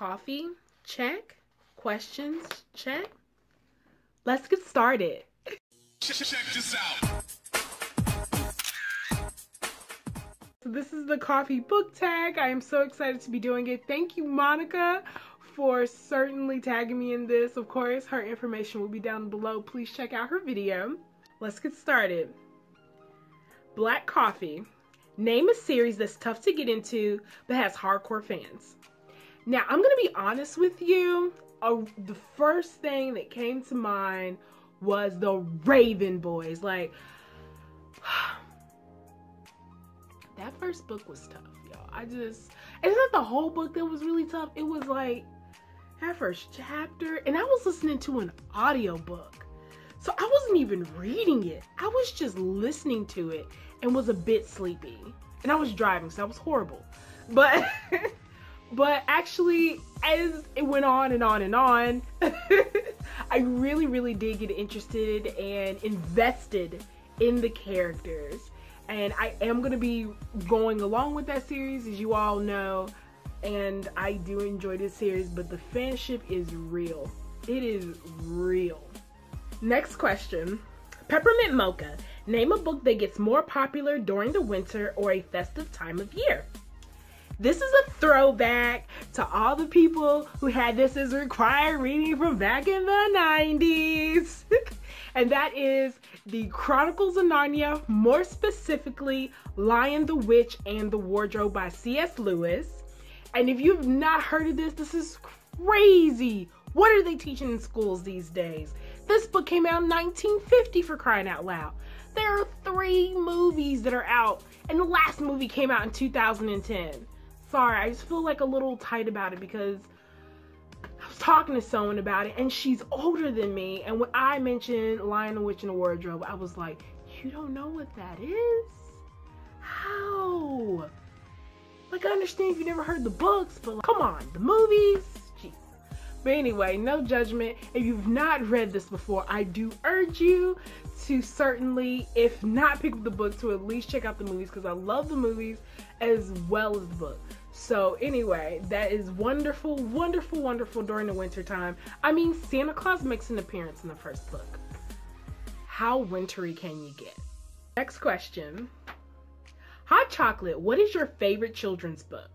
Coffee? Check. Questions? Check. Let's get started. Check this out. So this is the coffee book tag. I am so excited to be doing it. Thank you, Monica, for certainly tagging me in this. Of course, her information will be down below. Please check out her video. Let's get started. Black Coffee. Name a series that's tough to get into but has hardcore fans. Now, I'm going to be honest with you. Uh, the first thing that came to mind was the Raven Boys. Like, that first book was tough, y'all. I just, it's not the whole book that was really tough. It was like that first chapter, and I was listening to an audiobook. So I wasn't even reading it. I was just listening to it and was a bit sleepy. And I was driving, so that was horrible. But but actually as it went on and on and on, I really really did get interested and invested in the characters. And I am going to be going along with that series as you all know. And I do enjoy this series, but the fanship is real. It is real. Next question. Peppermint Mocha. Name a book that gets more popular during the winter or a festive time of year. This is a throwback to all the people who had this as required reading from back in the 90s. and that is the Chronicles of Narnia, more specifically Lion, the Witch, and the Wardrobe by C.S. Lewis. And if you've not heard of this, this is crazy. What are they teaching in schools these days? This book came out in 1950 for crying out loud. There are three movies that are out, and the last movie came out in 2010. Sorry, I just feel like a little tight about it because I was talking to someone about it, and she's older than me. And when I mentioned Lion, the Witch, and the Wardrobe, I was like, You don't know what that is? How? Like, I understand if you never heard the books, but like, come on, the movies? Jeez. But anyway, no judgment. If you've not read this before, I do urge you to certainly, if not pick up the book, to at least check out the movies because I love the movies as well as the book. So anyway, that is wonderful, wonderful, wonderful during the winter time. I mean, Santa Claus makes an appearance in the first book. How wintry can you get? Next question. Hot chocolate, what is your favorite children's book?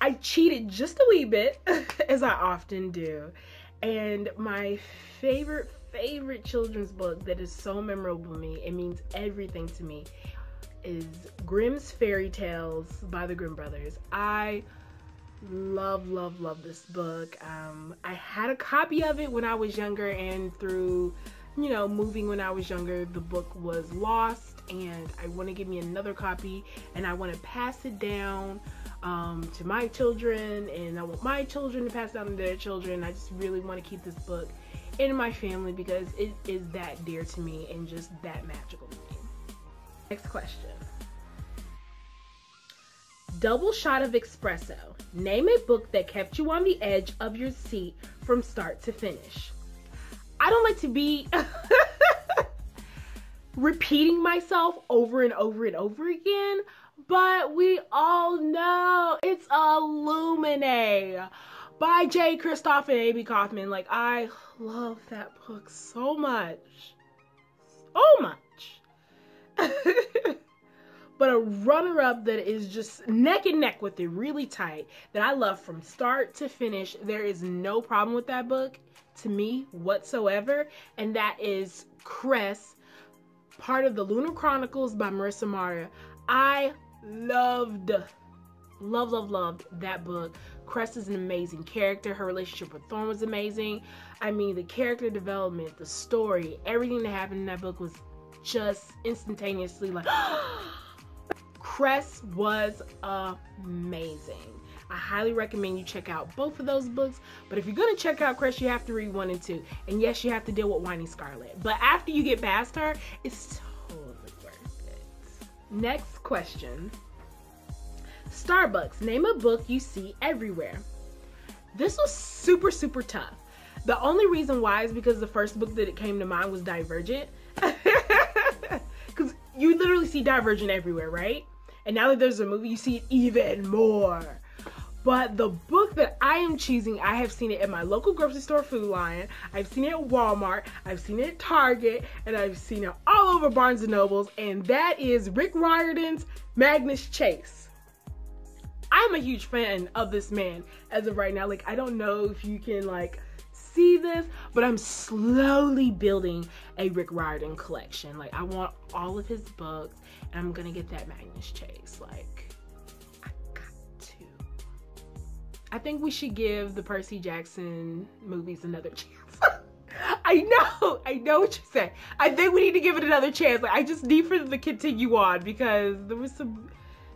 I cheated just a wee bit, as I often do. And my favorite, favorite children's book that is so memorable to me, it means everything to me, is Grimm's Fairy Tales by the Grimm Brothers. I love, love, love this book. Um, I had a copy of it when I was younger, and through, you know, moving when I was younger, the book was lost, and I want to give me another copy, and I want to pass it down um, to my children, and I want my children to pass down to their children. I just really want to keep this book in my family because it is that dear to me and just that magical. Next question. Double shot of espresso. Name a book that kept you on the edge of your seat from start to finish. I don't like to be repeating myself over and over and over again, but we all know it's Illuminae by Jay Kristoff and Amie Kaufman. Like, I love that book so much. So much. but a runner up that is just neck and neck with it, really tight, that I love from start to finish. There is no problem with that book to me whatsoever, and that is Cress, part of the Lunar Chronicles by Marissa Meyer. I loved, love, love, loved that book. Cress is an amazing character. Her relationship with Thorne was amazing. I mean, the character development, the story, everything that happened in that book was just instantaneously like. Cress was amazing. I highly recommend you check out both of those books. But if you're going to check out Cress, you have to read one and two. And yes, you have to deal with Whiny Scarlet. But after you get past her, it's totally worth it. Next question. Starbucks, name a book you see everywhere. This was super, super tough. The only reason why is because the first book that it came to mind was Divergent. You literally see Divergent everywhere, right? And now that there's a movie, you see it even more. But the book that I am choosing, I have seen it at my local grocery store Food Lion. I've seen it at Walmart. I've seen it at Target. And I've seen it all over Barnes and Nobles. And that is Rick Riordan's Magnus Chase. I'm a huge fan of this man as of right now. Like, I don't know if you can, like, see this, but I'm slowly building a Rick Riordan collection. Like, I want all of his books, and I'm gonna get that Magnus Chase. Like, I got to. I think we should give the Percy Jackson movies another chance. I know, I know what you said. I think we need to give it another chance. Like, I just need for them to continue on because there was some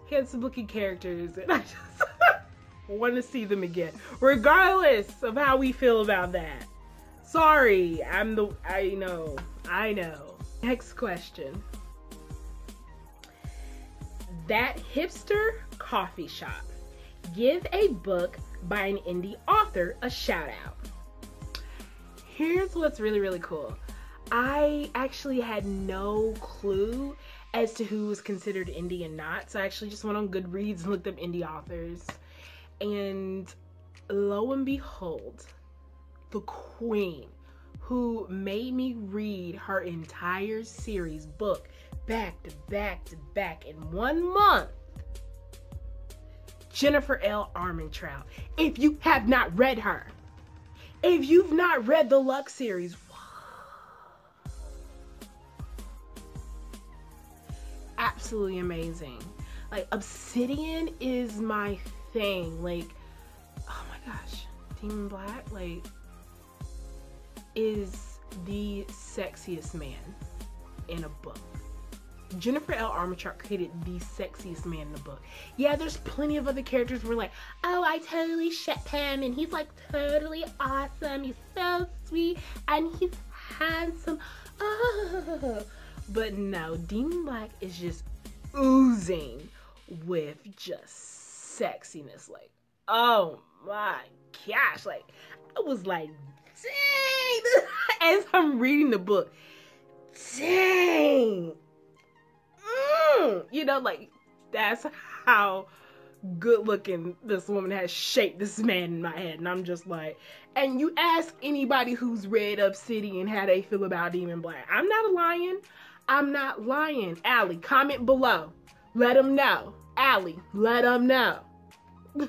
handsome looking characters and I just want to see them again, regardless of how we feel about that. Sorry, I'm the, I know, I know. Next question. That hipster coffee shop. Give a book by an indie author a shout out. Here's what's really, really cool. I actually had no clue as to who was considered indie and not. So I actually just went on Goodreads and looked up indie authors. And lo and behold, the queen who made me read her entire series book back to back to back in one month. Jennifer L. Armentrout. If you have not read her, if you've not read the Lux series, absolutely amazing. Like Obsidian is my thing. Like, oh my gosh, Daemon Black, like, is the sexiest man in a book. Jennifer L. Armentrout created the sexiest man in the book. Yeah, there's plenty of other characters where like, oh, I totally ship him, and he's like totally awesome. He's so sweet, and he's handsome. Oh. But no, Daemon Black is just oozing with just sexiness. Like, oh my gosh. Like, I was like, dang. As I'm reading the book, dang. Mm. You know, like, that's how good looking this woman has shaped this man in my head. And I'm just like, and you ask anybody who's read Obsidian how they feel about Daemon Black. I'm not a lion. I'm not lying. Allie, comment below. Let them know. Allie, let them know.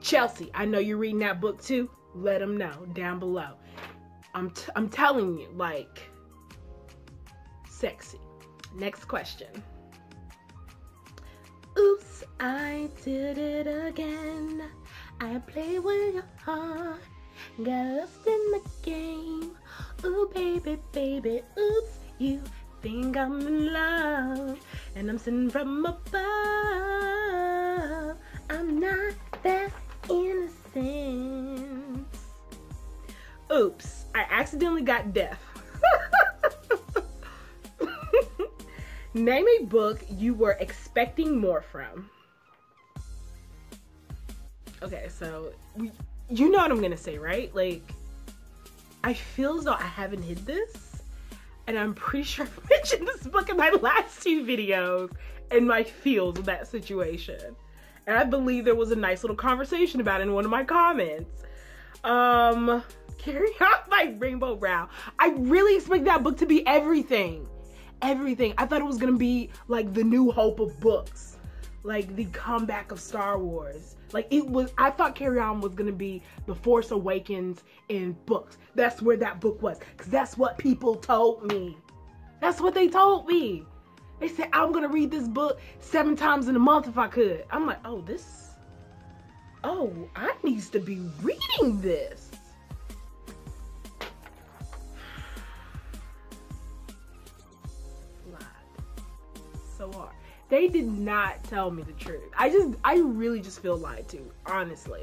Chelsea, I know you're reading that book too. Let them know down below. I'm, t- I'm telling you, like, sexy. Next question. Oops, I did it again. I play with your heart. Got lost in the game. Ooh, baby, baby, oops. You think I'm in love, and I'm sitting from above. I'm not that innocent. Oops, I accidentally got deaf. Name a book you were expecting more from. Okay, so we, you know what I'm gonna say, right? Like, I feel as though I haven't hid this and I'm pretty sure I mentioned this book in my last two videos and my feels of that situation. And I believe there was a nice little conversation about it in one of my comments. Um, carry on my Rainbow Rowell. I really expect that book to be everything. Everything. I thought it was gonna be like the new hope of books. Like the comeback of Star Wars. Like it was, I thought Carry On was gonna be The Force Awakens in books. That's where that book was, cause that's what people told me. That's what they told me. They said I'm gonna read this book seven times in a month if I could. I'm like, oh, this, oh, I needs to be reading this. So hard. They did not tell me the truth. I just, I really just feel lied to, honestly.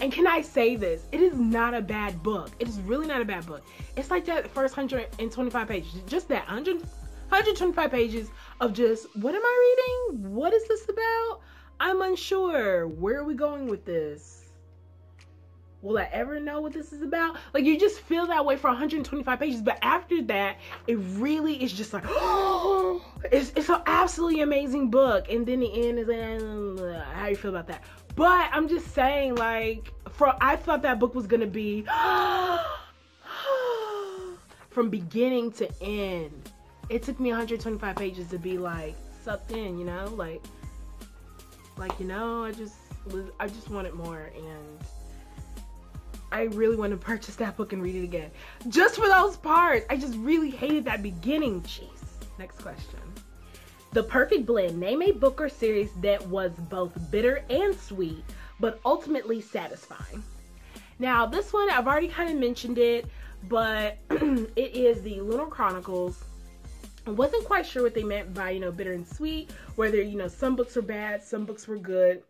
And can I say this? It is not a bad book. It is really not a bad book. It's like that first 125 pages, just that 100, 125 pages of just, what am I reading? What is this about? I'm unsure. Where are we going with this? Will I ever know what this is about? Like you just feel that way for 125 pages, but after that, it really is just like, oh, it's, it's an absolutely amazing book. And then the end is like, how you feel about that? But I'm just saying, like, for I thought that book was gonna be from beginning to end. It took me 125 pages to be like sucked in, you know, like, like you know, I just was, I just wanted more, and I really want to purchase that book and read it again, just for those parts. I just really hated that beginning. Jeez. Next question. The Perfect Blend. Name a book or series that was both bitter and sweet, but ultimately satisfying. Now, this one, I've already kind of mentioned it, but it is the Lunar Chronicles. I wasn't quite sure what they meant by, you know, bitter and sweet, whether, you know, some books were bad, some books were good,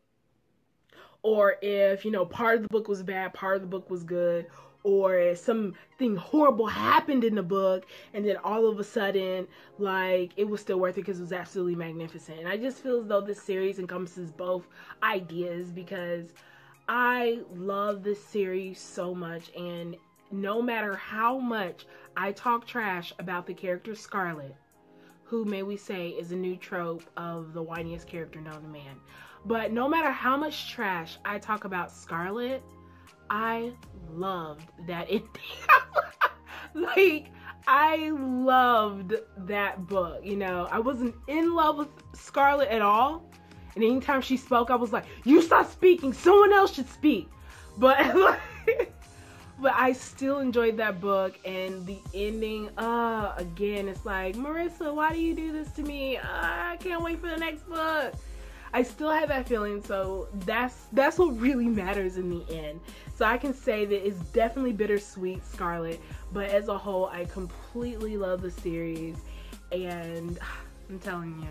or if, you know, part of the book was bad, part of the book was good, or something horrible happened in the book and then all of a sudden like it was still worth it because it was absolutely magnificent. And i just feel as though this series encompasses both ideas because i love this series so much and no matter how much i talk trash about the character scarlet who may we say is a new trope of the whiniest character known to man but no matter how much trash i talk about scarlet I loved that ending. like, I loved that book. You know, I wasn't in love with Scarlet at all. And anytime she spoke, I was like, you stop speaking. Someone else should speak. But, but I still enjoyed that book. And the ending, uh, again, it's like, Marissa, why do you do this to me? Uh, I can't wait for the next book. I still have that feeling, so that's that's what really matters in the end. So I can say that it's definitely bittersweet Scarlet, but as a whole, I completely love the series. And I'm telling you,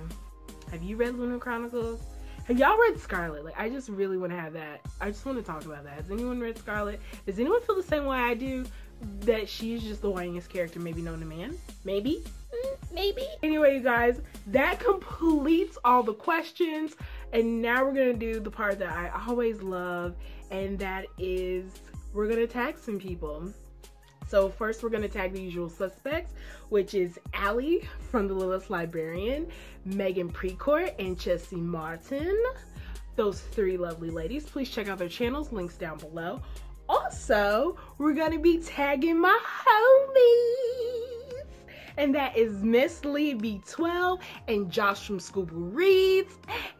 have you read Lunar Chronicles? Have y'all read Scarlet? Like, I just really want to have that. I just want to talk about that. Has anyone read Scarlet? Does anyone feel the same way I do? That she's just the whiniest character maybe known to man? Maybe? Mm, maybe? Anyway, you guys, that completes all the questions. And now we're to do the part that I always love and that is we're gonna tag some people. So first we're gonna tag the usual suspects, which is Allie from the Littlest Librarian, Meagan Precourt, and Chelsea Martin. Those three lovely ladies. Please check out their channels, links down below. Also, we're gonna be tagging my homies. And that is Miss Lee B12 and Joce from Scuba Reads.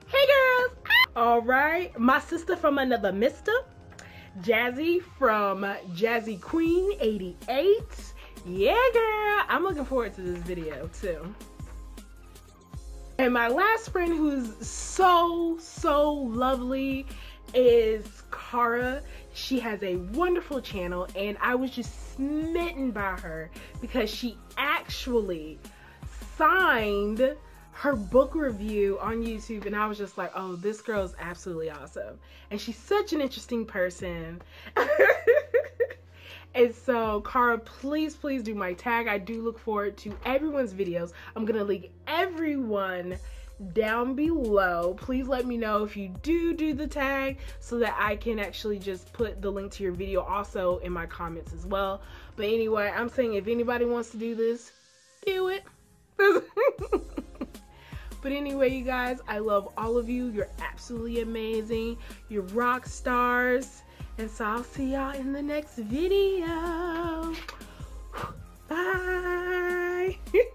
Hey girls! All right, my sister from another mister, Jazzie from Jazzy Queen 88. Yeah, girl, I'm looking forward to this video too. And my last friend who's so, so lovely is Cara. She has a wonderful channel and I was just smitten by her because she actually signed her book review on YouTube and I was just like, oh, this girl is absolutely awesome. And she's such an interesting person. and so, Cara, please, please do my tag. I do look forward to everyone's videos. I'm going to link everyone down below. Please let me know if you do do the tag so that I can actually just put the link to your video also in my comments as well. But anyway, I'm saying if anybody wants to do this, do it. But anyway, you guys, I love all of you. You're absolutely amazing. You're rock stars. And so I'll see y'all in the next video. Bye.